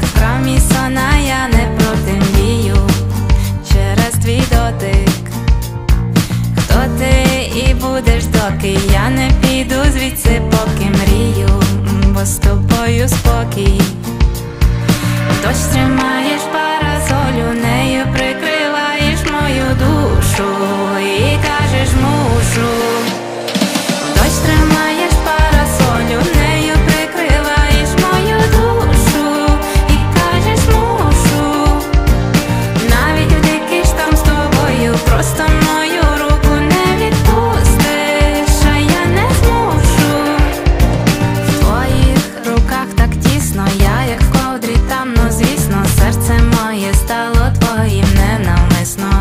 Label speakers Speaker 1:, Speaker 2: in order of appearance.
Speaker 1: дотик, я не протимію через твій дотик. Хто ти і будеш, доки я не піду звідси, поки мрію, бо з тобою спокій, Отож тримаєш па. класно, я як в ковдрі, там, ну звісно, серце моє стало твоїм ненавмисно.